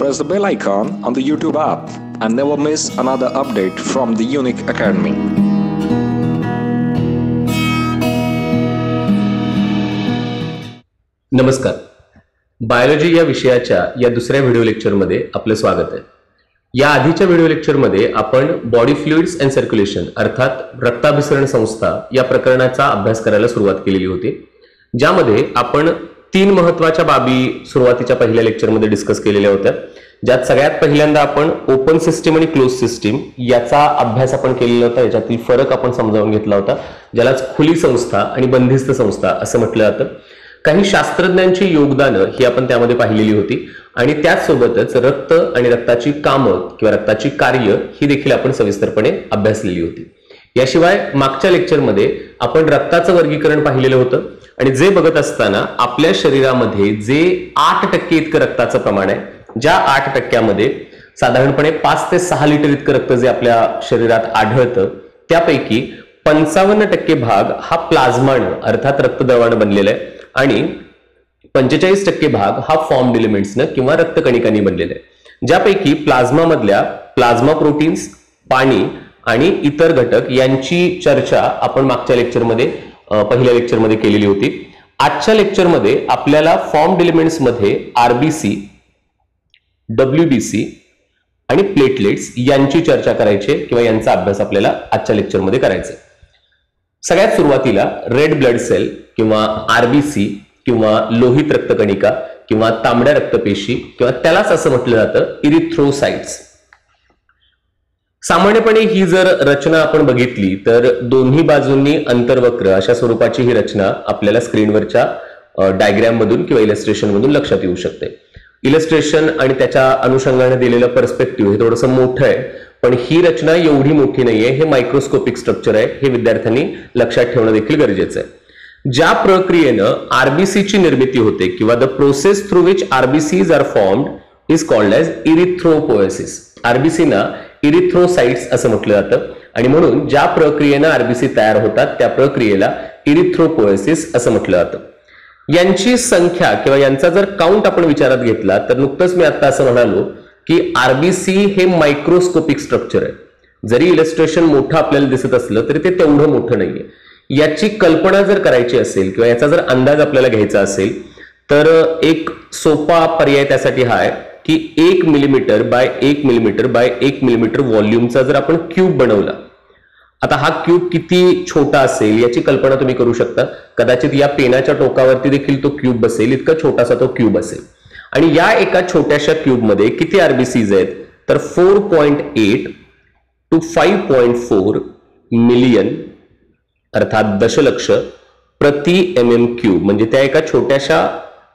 press the bell icon on the YouTube app and never miss another update from the Unique Academy. नमस्कार. Biology या विषयाच्या या दुसऱ्या video लेक्चरमध्ये आपलं स्वागत आहे. या आधीच्या व्हिडिओ लेक्चरमध्ये आपण बॉडी फ्लुइड्स अँड सर्क्युलेशन अर्थात रक्ताभिसरण संस्था या प्रकरणाचा अभ्यास करायला सुरुवात केलेली होती. ज्यामध्ये आपण तीन महत्त्वाच्या बाबी सुरुवातीच्या पहिल्या लेक्चरमध्ये डिस्कस केलेल्या होत्या. ज्यात सगळ्यात पहिल्यांदा आपण ओपन सिस्टीम आणि क्लोज सिस्टीम याचा अभ्यास आपण केलेला होता. याच्यातील फरक आपण समजावून घेतला होता. ज्यालाच खुली संस्था आणि बंदिस्त संस्था असं म्हटलं जातं. काही शास्त्रज्ञांची योगदानं ही आपण त्यामध्ये पाहिलेली होती. आणि त्याचसोबतच रक्त आणि रक्ताची कामं किंवा रक्ताची कार्य ही देखील आपण सविस्तरपणे अभ्यासलेली होती. याशिवाय मागच्या लेक्चरमध्ये आपण रक्ताचं वर्गीकरण पाहिलेलं होतं. आणि जे बघत असताना आपल्या शरीरामध्ये जे आठ टक्के इतकं रक्ताचं प्रमाण आहे ज्या आठ टक्क्यामध्ये साधारणपणे पाच ते सहा लिटर इतकं रक्त जे आपल्या शरीरात आढळतं त्यापैकी पंचावन्न टक्के भाग हा प्लाझ्मानं अर्थात रक्तद्रवानं बनलेला आहे आणि पंचेचाळीस टक्के भाग हा फॉर्म डिलिमेंट्सनं किंवा रक्तकणिकांनी बनलेला आहे. ज्यापैकी प्लाझ्मामधल्या प्लाझ्मा प्रोटीन्स पाणी आणि इतर घटक यांची चर्चा आपण मागच्या लेक्चरमध्ये पहिल्या लेक्चरमध्ये केलेली होती. आजच्या लेक्चरमध्ये आपल्याला फॉर्म डिलिमेंट्समध्ये आरबीसी डब्ल्यूबीसी आणि प्लेटलेट्स यांची चर्चा करायची किंवा यांचा अभ्यास आपल्याला आजच्या लेक्चरमध्ये करायचा सगळ्यात सुरुवातीला रेड ब्लड सेल किंवा आरबीसी किंवा लोहित रक्तकणिका किंवा तांबड्या रक्तपेशी किंवा त्यालाच असं म्हटलं जातं इरिथ्रोसाइट्स सामान्यपणे ही जर रचना आपण बघितली तर दोन्ही बाजूंनी अंतर्वक्र अशा स्वरूपाची ही रचना आपल्याला स्क्रीनवरच्या डायग्रॅम मधून किंवा इलस्ट्रेशन मधून लक्षात येऊ शकते. इलस्ट्रेशन आणि त्याच्या अनुषंगाने दिलेलं पर्स्पेक्टिव्ह हे थोडंसं मोठं आहे पण ही रचना एवढी मोठी नाहीये हे मायक्रोस्कोपिक स्ट्रक्चर आहे हे विद्यार्थ्यांनी लक्षात ठेवणं देखील गरजेचं आहे. ज्या प्रक्रियेनं आरबीसीची निर्मिती होते किंवा the process through which RBCs are formed is called as erythropoiesis आरबीसीना erythrocytes असं म्हटलं जातं. आणि म्हणून ज्या प्रक्रियेनं आरबीसी तयार होतात त्या प्रक्रियेला इरिथ्रोपोएसिस असं म्हटलं जातं. यांची संख्या किंवा यांचा जर काउंट आपण विचारात घेतला तर नुकतंच मी आता असं म्हणालो की आरबीसी हे मायक्रोस्कोपिक स्ट्रक्चर आहे. जरी इलस्ट्रेशन मोठं आपल्याला दिसत असलं तरी ते तेवढं मोठं नाहीये. याची कल्पना जर करायची असेल किंवा याचा जर अंदाज आपल्याला घ्यायचा असेल तर एक सोपा पर्याय त्यासाठी हा आहे. की एक मिलीमीटर बाय एक मिलीमीटर बाय एक मिलीमीटर व्हॉल्यूमचा जर आपण क्यूब बनवला आता हा क्यूब किती छोटा असेल याची कल्पना तुम्ही करू शकता. कदाचित या पेनाच्या टोकावरती देखील तो क्यूब बसेल इतका छोटासा तो क्यूब असेल. आणि या एका छोट्याशा क्यूबमध्ये किती आरबीसीज आहेत? तर four point eight to five point four million अर्थात दशलक्ष प्रति एम एम क्यूब म्हणजे त्या एका छोट्याशा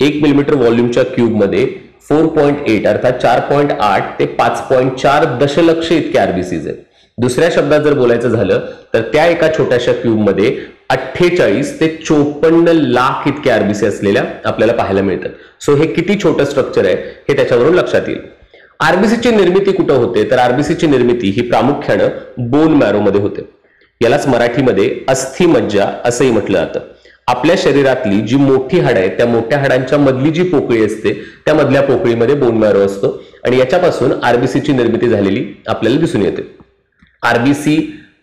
एक मिलीमीटर व्हॉल्यूमच्या क्यूबमध्ये फोर पॉईंट एट अर्थात चार पॉईंट आठ ते पाच पॉईंट चार दशलक्ष इतके आरबीसीज आहेत. दुसऱ्या शब्दात जर बोलायचं झालं तर त्या एका छोट्याशा क्यूबमध्ये अठ्ठेचाळीस ते चोपन्न लाख इतके आरबीसी असलेल्या आपल्याला पाहायला मिळतात. सो हे किती छोटं स्ट्रक्चर आहे हे त्याच्यावरून लक्षात येईल. आरबीसीची निर्मिती कुठं होते? तर आरबीसीची निर्मिती ही प्रामुख्यानं बोन मॅरोमध्ये होते. यालाच मराठीमध्ये अस्थिमज्जा असंही म्हटलं जातं. आपल्या शरीरातली जी मोठी हाड आहे त्या मोठ्या हाडांच्या मधली जी पोकळी असते त्या मधल्या पोकळीमध्ये बोन मॅरो असतो. आणि याच्यापासून आरबीसीची निर्मिती झालेली आपल्याला दिसून येते. आरबीसी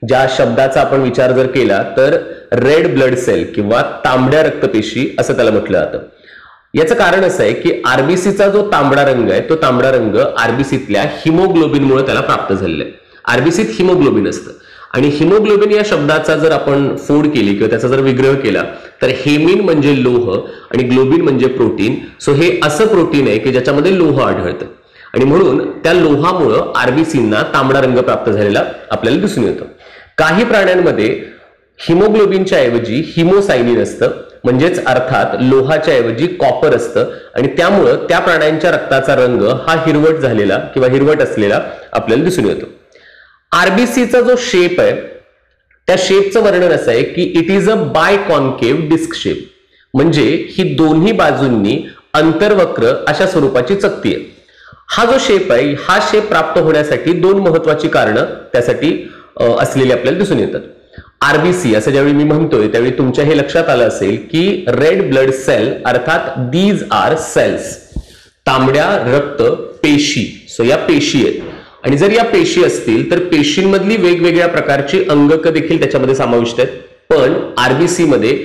ज्या शब्दाचा आपण विचार जर केला तर रेड ब्लड सेल किंवा तांबड्या रक्तपेशी असं त्याला म्हटलं जातं. याचं कारण असं आहे की आरबीसीचा जो तांबडा रंग आहे तो तांबडा रंग आरबीसीतल्या हिमोग्लोबिनमुळे त्याला प्राप्त झालेला आहे. आरबीसीत हिमोग्लोबिन असतं. आणि हिमोग्लोबिन या शब्दाचा जर आपण फोड केली किंवा त्याचा जर विग्रह केला तर हेमिन म्हणजे लोह आणि ग्लोबिन म्हणजे प्रोटीन. सो हे असं प्रोटीन आहे की ज्याच्यामध्ये लोह आढळतं. आणि म्हणून त्या लोहामुळं आरबीसींना तांबडा रंग प्राप्त झालेला आपल्याला दिसून येतो. काही प्राण्यांमध्ये हिमोग्लोबिनच्या ऐवजी हिमोसायनिन असतं. म्हणजेच अर्थात लोहाच्या ऐवजी कॉपर असतं. आणि त्यामुळं त्या प्राण्यांच्या रक्ताचा रंग हा हिरवट झालेला किंवा हिरवट असलेला आपल्याला दिसून येतो. आरबीसीचा जो शेप आहे त्या शेपचं वर्णन असं आहे की it is a biconcave disc shape म्हणजे ही दोन्ही बाजूंनी अंतर्वक्र अशा स्वरूपाची चकती आहे. हा जो शेप आहे हा शेप प्राप्त होण्यासाठी दोन महत्वाची कारणं त्यासाठी असलेली आपल्याला दिसून येतात. आरबीसी असं ज्यावेळी मी म्हणतोय त्यावेळी तुमच्या हे लक्षात आलं असेल की रेड ब्लड सेल अर्थात दीज आर सेल्स तांबड्या रक्त पेशी. सो या पेशी आहेत. आणि जर या पेशी असतील तर पेशींमधली वेगवेगळ्या प्रकारची अंगक देखील त्याच्यामध्ये समाविष्ट आहेत. पण आरबीसी मध्ये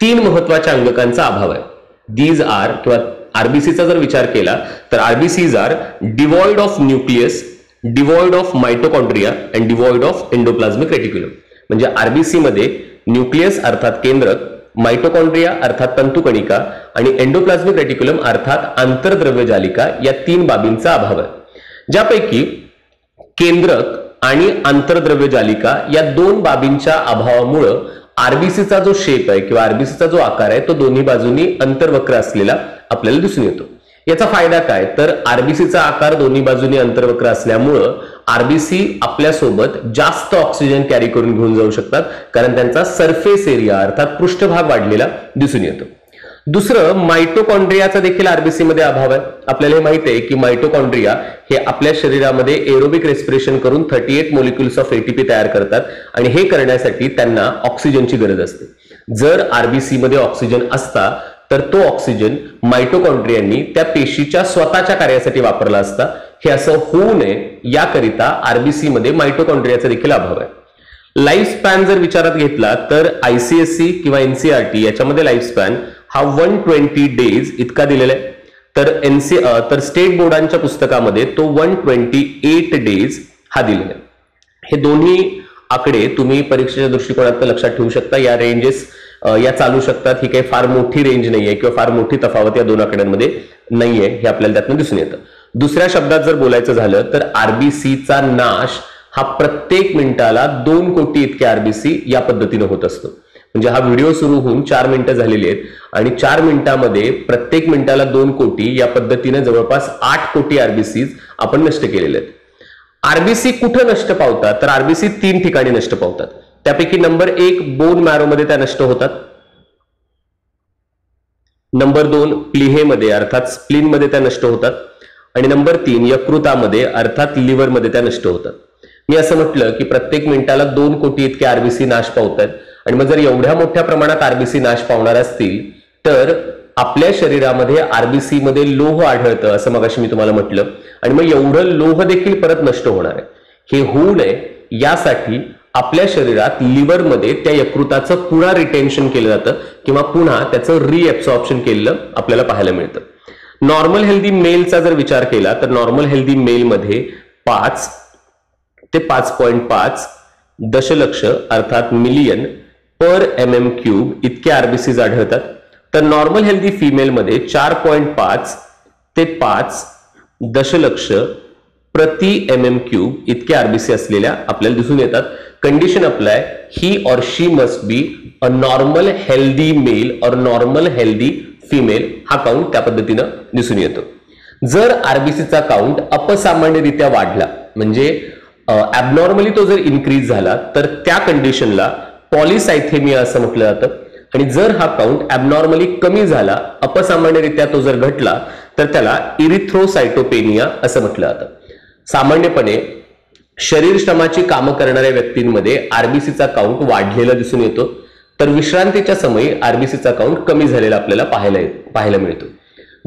तीन महत्त्वाच्या अंगकांचा अभाव आहे. दीज आर किंवा आरबीसीचा जर विचार केला तर RBCs are devoid of nucleus devoid of mitochondria and devoid of endoplasmic reticulum म्हणजे आरबीसी मध्ये न्यूक्लियस अर्थात केंद्रक मायटोकॉन्ड्रिया अर्थात तंतुकणिका आणि एंडोप्लाझमिक रेटिक्युलम अर्थात आंतरद्रव्य जालिका या तीन बाबींचा अभाव आहे. ज्यापैकी केंद्रक आणि आंतरद्रव्य जालिका या दोन बाबींच्या अभावामुळं आरबीसीचा जो शेप आहे किंवा आरबीसीचा जो आकार आहे तो दोन्ही बाजूनी अंतर्वक्र असलेला आपल्याला दिसून येतो. याचा फायदा काय? तर आरबीसीचा आकार दोन्ही बाजूनी अंतर्वक्र असल्यामुळं आरबीसी आपल्यासोबत जास्त ऑक्सिजन कॅरी करून घेऊन जाऊ शकतात कारण त्यांचा सरफेस एरिया अर्थात पृष्ठभाग वाढलेला दिसून येतो. दुसरं मायटोकॉन्ड्रियाचा देखील आरबीसी मध्ये अभाव आहे. आपल्याला हे माहिती आहे की मायटोकॉन्ड्रिया हे आपल्या शरीरामध्ये एरोबिक रेस्पिरेशन करून thirty eight molecules of ATP तयार करतात आणि हे करण्यासाठी त्यांना ऑक्सिजनची गरज असते. जर आरबीसीमध्ये ऑक्सिजन असता तर तो ऑक्सिजन मायटोकॉन्ड्रियांनी त्या पेशीच्या स्वतःच्या कार्यासाठी वापरला असता. हे असं होऊ नये याकरिता आरबीसीमध्ये मायटोकॉन्ड्रियाचा देखील अभाव आहे. लाईफ स्पॅन जर विचारात घेतला तर आयसीएससी किंवा एनसीआरटी याच्यामध्ये लाईफ स्पॅन हा वन ट्वेंटी डेज इतका दिलेला आहे. तर एनसी तर स्टेट बोर्डांच्या पुस्तकामध्ये तो वन ट्वेंटी एट डेज हा दिलेला आहे. हे दोन्ही आकडे तुम्ही परीक्षेच्या दृष्टिकोनात लक्षात ठेवू शकता. या रेंजेस या चालू शकतात. ही काही फार मोठी रेंज नाहीये किंवा फार मोठी तफावत या दोन आकड्यांमध्ये नाहीये हे आपल्याला त्यातनं दिसून येतं. दुसऱ्या शब्दात जर बोलायचं झालं तर आरबीसीचा नाश हा प्रत्येक मिनिटाला दोन कोटी इतके आरबीसी या पद्धतीनं होत असतो. म्हणजे हा व्हिडिओ सुरू होऊन चार मिनिटं झालेली आहेत. आणि चार मिनिटामध्ये प्रत्येक मिनिटाला दोन कोटी या पद्धतीने जवळपास आठ कोटी आरबीसीज आपण नष्ट केलेले आहेत. आरबीसी कुठं नष्ट पावतात? तर आरबीसी तीन ठिकाणी नष्ट पावतात. त्यापैकी नंबर एक बोन मॅरोमध्ये त्या नष्ट होतात. नंबर दोन प्लिहेमध्ये अर्थात स्प्लिनमध्ये त्या नष्ट होतात. आणि नंबर तीन यकृतामध्ये अर्थात लिव्हरमध्ये त्या नष्ट होतात. मी असं म्हटलं की प्रत्येक मिनिटाला दोन कोटी इतके आरबीसी नाश पावतात आणि मग जर एवढ्या मोठ्या प्रमाणात आरबीसी नाश पावणार असतील तर आपल्या शरीरामध्ये आरबीसी मध्ये लोह आढळतं असं मग मी तुम्हाला म्हटलं. आणि मग एवढं लोह देखील परत नष्ट होणार आहे. हे होऊ नये यासाठी आपल्या शरीरात लिव्हरमध्ये त्या यकृताचं पुन्हा रिटेन्शन केलं जातं किंवा पुन्हा त्याचं रिएब्सॉर्प्शन केलेलं आपल्याला पाहायला मिळतं. नॉर्मल हेल्दी मेलचा जर विचार केला तर नॉर्मल हेल्दी मेलमध्ये पाच ते पाच पॉईंट पाच दशलक्ष अर्थात million per M M cube इतके आरबीसीज आढळतात. तर नॉर्मल हेल्दी फिमेलमध्ये चार पॉईंट पाच ते पाच दशलक्ष प्रति एम एम क्यूब इतके आरबीसी असलेल्या आपल्याला दिसून येतात. Condition apply he or she must be a normal healthy male और नॉर्मल हेल्दी फिमेल हा काउंट त्या पद्धतीनं दिसून येतो. जर आरबीसीचा काउंट अपसामान्यरित्या वाढला म्हणजे ॲबनॉर्मली तो जर इन्क्रीज झाला तर त्या कंडिशनला पॉलिसायथेमिया असं म्हटलं जातं. आणि जर हा काउंट ऍबनॉर्मली कमी झाला अपसामान्यरित्या तो जर घटला तर त्याला इरिथ्रोसायटोपेनिया असं म्हटलं जातं. सामान्यपणे शरीर श्रमाची कामं करणाऱ्या व्यक्तींमध्ये आरबीसीचा काउंट वाढलेला दिसून येतो. तर विश्रांतीच्या समयी आरबीसीचा काउंट कमी झालेला आपल्याला पाहायला पाहायला मिळतो.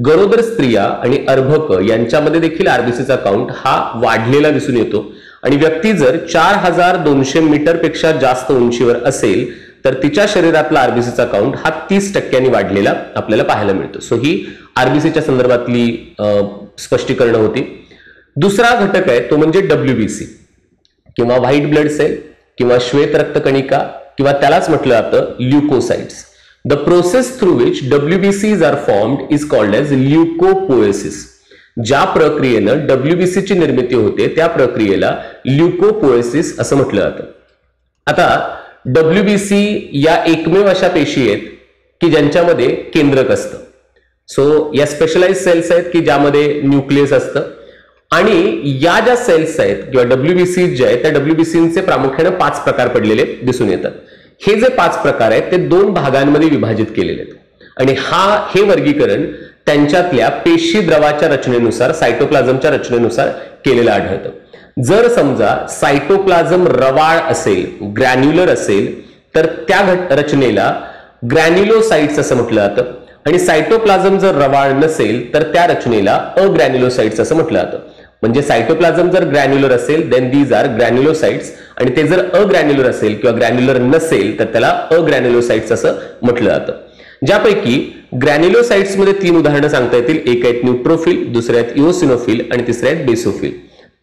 गरोदर स्त्रिया आणि अर्भक यांच्यामध्ये देखील आरबीसीचा काउंट हा वाढलेला दिसून येतो. आणि व्यक्ती जर चार हजार दोनशे मीटरपेक्षा जास्त उंचीवर असेल तर तिच्या शरीरातला आरबीसीचा काउंट हा तीस टक्क्यांनी वाढलेला आपल्याला पाहायला मिळतो. सो ही आरबीसीच्या संदर्भातली स्पष्टीकरण होती. दुसरा घटक आहे तो म्हणजे डब्ल्यूबीसी किंवा व्हाईट ब्लड सेल किंवा श्वेत रक्तकणिका किंवा त्यालाच म्हटलं जातं leucocytes the process through which डब्ल्यूबीसीज are formed is called as leucopoiesis ज्या प्रक्रियेनं डब्ल्यूबीसीची निर्मिती होते त्या प्रक्रियेला ल्युकोपोएसिस असं म्हटलं जातं. आता डब्ल्यूबीसी या एकमेव अशा पेशी आहेत की ज्यांच्यामध्ये केंद्रक असतं. सो या स्पेशलाइज सेल्स आहेत की ज्यामध्ये न्यूक्लियस असतं. आणि या ज्या सेल्स आहेत किंवा डब्ल्यूबीसी ज्या आहेत त्या डब्ल्यूबीसीचे प्रामुख्याने पाच प्रकार पडलेले दिसून येतात. हे जे पाच प्रकार आहेत ते दोन भागांमध्ये विभाजित केलेले आहेत. आणि हा हे वर्गीकरण त्यांच्यातल्या पेशी द्रवाच्या रचनेनुसार सायटोप्लाझमच्या रचनेनुसार केलेलं आढळतं. जर समजा सायटोप्लाझम रवाळ असेल ग्रॅन्युलर असेल तर त्या रचनेला ग्रॅन्युलोसाइट्स असं म्हटलं जातं. आणि सायटोप्लाझम जर रवाळ नसेल तर त्या रचनेला अग्रॅन्युलोसाइट्स असं म्हटलं जातं. म्हणजे सायटोप्लाझम जर ग्रॅन्युलर असेल देन दीज आर ग्रॅन्युलोसाइट्स आणि ते जर अग्रॅन्युलर असेल किंवा ग्रॅन्युलर नसेल तर त्याला अग्रॅन्युलोसाइट्स असं म्हटलं जातं. ज्यापैकी ग्रॅन्युलोसाइट्समध्ये तीन उदाहरणं सांगता येतील. एक आहेत न्यूट्रोफिल दुसरे आहेत इओसिनोफिल आणि तिसरे आहेत बेसोफिल.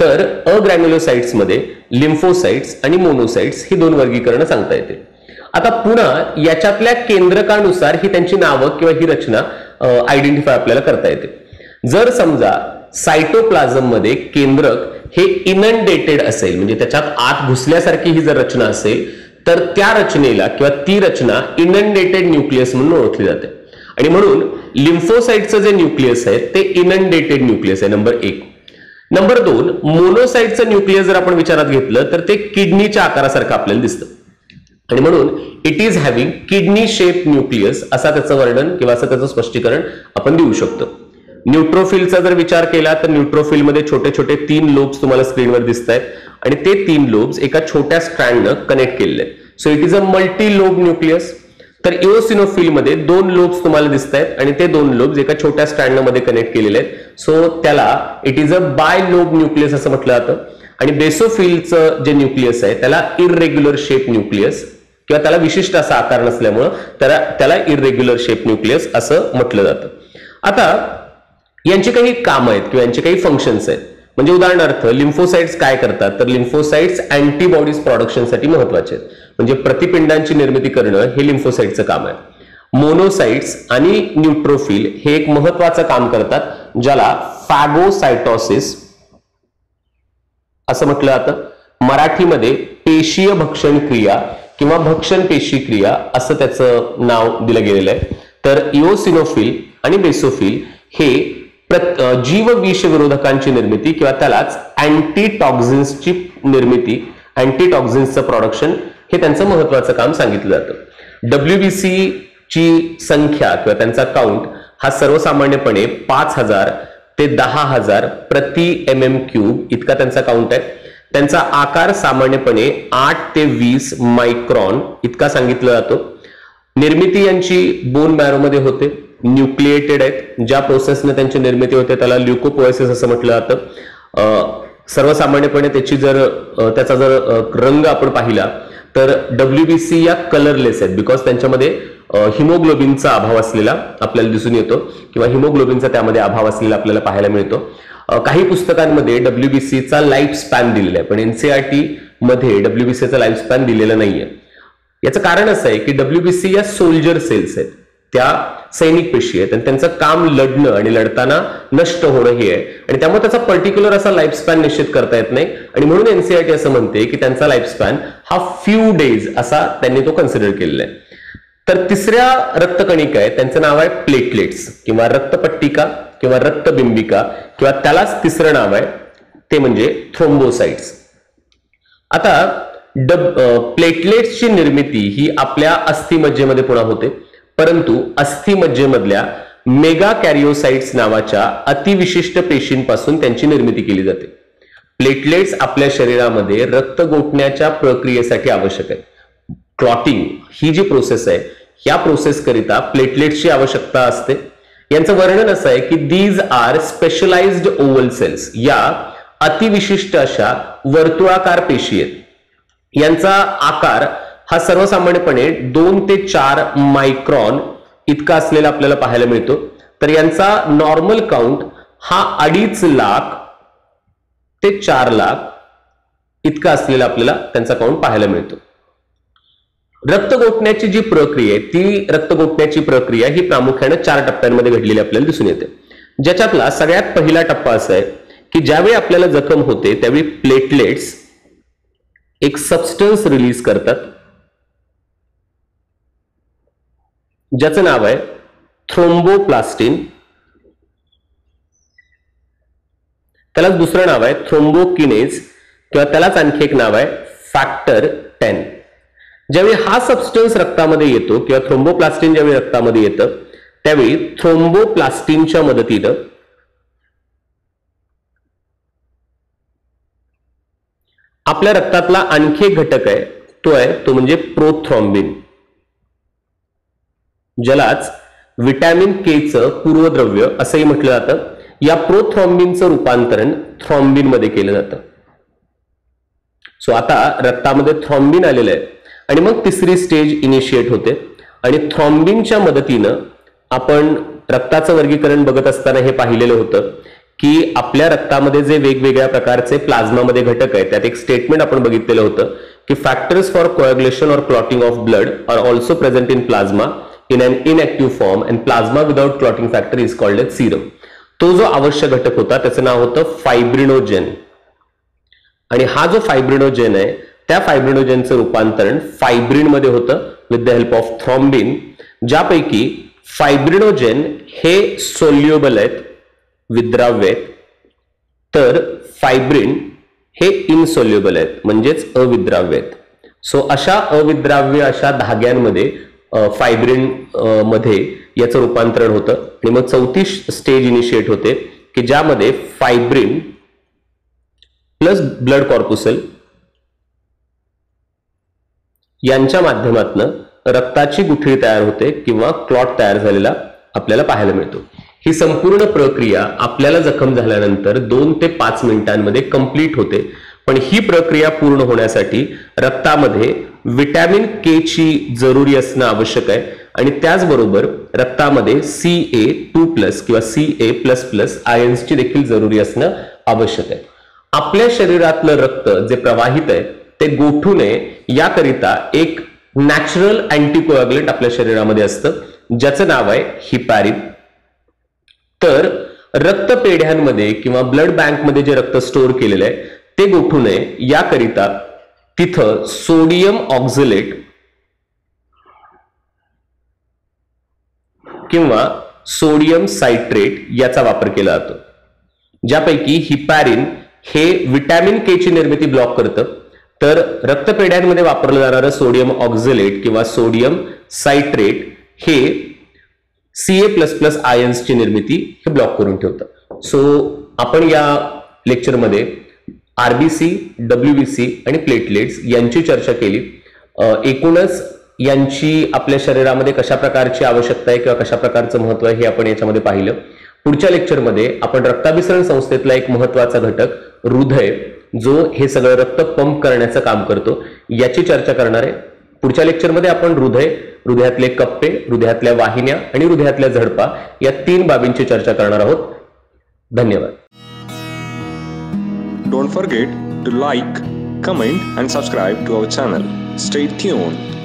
तर अग्रॅन्युलोसाइट्समध्ये लिम्फोसाइट्स आणि मोनोसाइट्स ही दोन वर्गीकरण सांगता येतील आता पुन्हा याच्यातल्या केंद्रकानुसार ही त्यांची नावं किंवा ही रचना आयडेंटिफाय आपल्याला करता येते. जर समजा सायटोप्लाझममध्ये केंद्रक हे इनंडेटेड असेल म्हणजे त्याच्यात आत घुसल्यासारखी ही जर रचना असेल तर त्या रचनेला किंवा ती रचना इनंडेटेड न्यूक्लियस म्हणून ओळखली जाते. आणि म्हणून लिम्फोसाईटचं जे न्यूक्लियस आहे ते इनंडेटेड न्यूक्लियस आहे नंबर एक. नंबर दोन मोनोसाईटचं न्यूक्लियस जर आपण विचारात घेतलं तर ते किडनीच्या आकारासारखं आपल्याला दिसतं. आणि म्हणून it is having kidney shape nucleus असा त्याचं वर्णन किंवा असं त्याचं स्पष्टीकरण आपण देऊ शकतो. न्यूट्रोफिलचा जर विचार केला तर न्यूट्रोफिलमध्ये छोटे छोटे तीन लोब्स तुम्हाला स्क्रीनवर दिसत आहेत आणि ते तीन लोब्स एका छोट्या स्ट्रँडनं कनेक्ट केलेले आहेत. So it is a multi lobe nucleus तर इओसिनोफिलमध्ये दोन लोब्स तुम्हाला दिसत आहेत आणि ते दोन लोब्स एका छोट्या स्टँडमध्ये कनेक्ट केलेले आहेत. सो त्याला it is a bilobe nucleus असं म्हटलं जातं. आणि बेसोफिलचं जे न्यूक्लियस आहे त्याला इरेग्युलर शेप न्यूक्लियस किंवा त्याला विशिष्ट असा आकार नसल्यामुळं त्याला त्याला इरेग्युलर शेप न्यूक्लियस असं म्हटलं जातं. आता यांची काही काम आहेत किंवा यांचे काही फंक्शन्स आहेत. म्हणजे उदाहरणार्थ लिम्फोसाइट्स काय करतात? तर लिम्फोसाइट्स अँटीबॉडीज प्रोडक्शनसाठी महत्त्वाचे आहेत. म्हणजे प्रतिपिंडांची निर्मिती करणं हे लिम्फोसाईटचं काम आहे. मोनोसाइट्स आणि न्यूट्रोफिल हे एक महत्वाचं काम करतात ज्याला फॅगोसायटॉसिस असं म्हटलं जातं. मराठीमध्ये पेशीय भक्षण क्रिया किंवा भक्षण पेशी क्रिया असं त्याचं नाव दिलं गेलेलं आहे. तर इओसिनोफिल आणि बेसोफिल हे जीव विषविरोधकांची निर्मिती किंवा त्यालाच अँटीटॉक्झिन्सची निर्मिती अँटीटॉक्झिन्सचं प्रोडक्शन हे त्यांचं महत्वाचं काम सांगितलं जातं. डब्ल्यूबीसी ची संख्या किंवा त्यांचा काउंट हा सर्वसामान्यपणे पाच हजार ते दहा हजार प्रति एम एम क्यूब इतका त्यांचा काउंट आहे. त्यांचा आकार सामान्यपणे आठ ते वीस मायक्रॉन इतका सांगितला जातो. निर्मिती यांची बोन मॅरोमध्ये होते. न्यूक्लिएटेड आहेत. ज्या प्रोसेसने त्यांची निर्मिती होते त्याला ल्युकोपोएसिस असं म्हटलं जातं. सर्वसामान्यपणे त्याची जर त्याचा जर रंग आपण पाहिला तर डब्ल्यूबीसी या कलरलेस आहेत. बिकॉज त्यांच्यामध्ये हिमोग्लोबिनचा अभाव असलेला आपल्याला दिसून येतो किंवा हिमोग्लोबिनचा त्यामध्ये अभाव असलेला आपल्याला पाहायला मिळतो. काही पुस्तकांमध्ये डब्ल्यूबीसीचा लाईफ स्पॅन दिलेला आहे. पण एनसीआरटी मध्ये डब्ल्यूबीसीचा लाईफ स्पॅन दिलेला नाहीये. याचं कारण असं आहे की डब्ल्यूबीसी या सोल्जर सेल्स आहेत. त्या सैनिक पेशी आहेत आणि त्यांचं काम लढणं आणि लढताना नष्ट होणं हे आहे. आणि त्यामुळे त्याचा पर्टिक्युलर असा लाईफ स्पॅन निश्चित करता येत नाही. आणि म्हणून एनसीआरटी असं म्हणते की त्यांचा लाईफ स्पॅन हा फ्यू डेज असा त्यांनी तो कन्सिडर केलेला आहे. तर तिसऱ्या रक्तकणिका आहे त्यांचं नाव आहे प्लेटलेट्स किंवा रक्तपट्टिका किंवा रक्तबिंबिका किंवा त्यालाच तिसरं नाव आहे ते म्हणजे थ्रोम्बोसाइट्स आता डब प्लेटलेट्सची निर्मिती ही आपल्या अस्थिमज्जेमध्ये पुन्हा होते. परंतु अस्थिमज्जेमधल्या मेगा कॅरिओसाइट्स नावाच्या अतिविशिष्ट पेशींपासून त्यांची निर्मिती केली जाते. प्लेटलेट्स आपल्या शरीरामध्ये रक्त गोठण्याच्या प्रक्रियेसाठी आवश्यक आहे क्लॉटिंग ही जी प्रोसेस आहे या प्रोसेसकरिता प्लेटलेट्सची आवश्यकता असते. यांचं वर्णन असं आहे की these are specialised oval cells या अतिविशिष्ट अशा वर्तुळाकार पेशी आहेत. यांचा आकार हा सर्वसामान्यपणे दोन ते चार मायक्रॉन इतका असलेला आपल्याला पाहायला मिळतो. तर यांचा नॉर्मल काउंट हा अडीच लाख ते चार लाख इतका असलेला आपल्याला त्यांचा काउंट पाहायला मिळतो. रक्त गोठण्याची जी प्रक्रिया आहे ती रक्त गोठण्याची प्रक्रिया ही प्रामुख्याने चार टप्प्यांमध्ये घडलेली आपल्याला दिसून येते. ज्याच्यातला सगळ्यात पहिला टप्पा असा आहे की ज्यावेळी आपल्याला जखम होते त्यावेळी प्लेटलेट्स एक सबस्टन्स रिलीज करतात. ज्याचं नाव आहे थ्रोम्बोप्लास्टिन. त्यालाच दुसरं नाव आहे थ्रोम्बोकिनेज किंवा त्यालाच आणखी एक नाव आहे फॅक्टर टेन. ज्यावेळी हा सबस्टन्स रक्तामध्ये येतो किंवा थ्रोम्बोप्लास्टिन ज्यावेळी रक्तामध्ये येतं त्यावेळी थ्रोम्बोप्लास्टिनच्या मदतीनं आपल्या रक्तातला आणखी एक घटक आहे तो आहे तो म्हणजे प्रोथ्रॉम्बिन ज्यालाच विटॅमिन केचं पूर्वद्रव्य असंही म्हटलं जातं. या प्रोथ्रॉम्बिनचं रूपांतरण थ्रॉम्बिनमध्ये केलं जातं. सो आता रक्तामध्ये थ्रॉम्बिन आलेलं आहे. आणि मग तिसरी स्टेज इनिशिएट होते. आणि थ्रॉम्बिनच्या मदतीनं आपण रक्ताचं वर्गीकरण बघत असताना हे पाहिलेलं होतं की आपल्या रक्तामध्ये जे वेगवेगळ्या प्रकारचे प्लाझ्मामध्ये घटक आहेत त्यात एक स्टेटमेंट आपण बघितलेलं होतं की factors for coagulation or clotting of blood are also present in plasma in an inactive form and plasma without clotting factor is called as serum तो जो आवश्यक घटक होता त्याचं नाव होतं फायब्रिनोजेन आणि हा जो फायब्रिनोजेन आहे त्या फायब्रिनोजेनचं रूपांतरण फायब्रिनमध्ये होतं with the help of thrombin ज्यापैकी फायब्रिनोजेन हे सोल्युबल आहेत विद्राव्य आहेत तर फायब्रिन हे इनसोल्युबल आहेत म्हणजेच अविद्राव्य आहेत. सो अशा अविद्राव्य अशा धाग्यांमध्ये फायब्रिनमध्ये याचं रूपांतरण होतं. आणि मग चौथी स्टेज इनिशिएट होते की ज्यामध्ये फायब्रिन प्लस ब्लड कॉर्पुसल यांच्या माध्यमातून रक्ताची गुठळी तयार होते किंवा क्लॉट तयार झालेला आपल्याला पाहायला मिळतो. ही संपूर्ण प्रक्रिया आपल्याला जखम झाल्यानंतर दोन ते पाच मिनिटांमध्ये कंप्लीट होते. पण ही प्रक्रिया पूर्ण होण्यासाठी रक्तामध्ये विटॅमिन के ची जरुरी असणं आवश्यक आहे. आणि त्याचबरोबर रक्तामध्ये सी ए टू प्लस किंवा सी ए प्लस प्लस आयन्सची देखील जरुरी असणं आवश्यक आहे. आपल्या शरीरातलं रक्त जे प्रवाहित आहे ते गोठू नये याकरिता एक नॅचरल अँटीकोॲग्युलेट आपल्या शरीरामध्ये असतं ज्याचं नाव आहे हिपॅरिन तर रक्तपेढ्यांमध्ये किंवा ब्लड बँकमध्ये जे रक्त स्टोअर केलेलं आहे ते गोठू नये याकरिता तिथं सोडियम ऑक्झलेट किंवा सोडियम सायट्रेट याचा वापर केला जातो. ज्यापैकी हिपॅरिन हे विटॅमिन के ची निर्मिती ब्लॉक करतं. तर रक्तपेढ्यांमध्ये वापरलं जाणारं सोडियम ऑक्झलेट किंवा सोडियम सायट्रेट हे सी ए प्लस प्लस आयन्सची निर्मिती हे ब्लॉक करून ठेवतं. सो आपण या लेक्चरमध्ये आरबीसी डब्ल्यूबीसी आणि प्लेटलेट्स यांची चर्चा केली. एकूणच यांची आपल्या शरीरामध्ये कशा प्रकारची आवश्यकता आहे किंवा कशा प्रकारचं महत्त्व आहे हे आपण याच्यामध्ये पाहिलं. पुढच्या लेक्चरमध्ये आपण रक्ताभिसरण संस्थेतला एक महत्त्वाचा घटक हृदय जो हे सगळं रक्त पंप करण्याचं काम करतो याची चर्चा करणार आहे. पुढच्या लेक्चरमध्ये आपण हृदय हृदयातले कप्पे हृदयातल्या वाहिन्या आणि हृदयातल्या झडपा या तीन बाबींची चर्चा करणार आहोत. धन्यवाद. Don't forget to like, comment and subscribe to our channel. Stay tuned.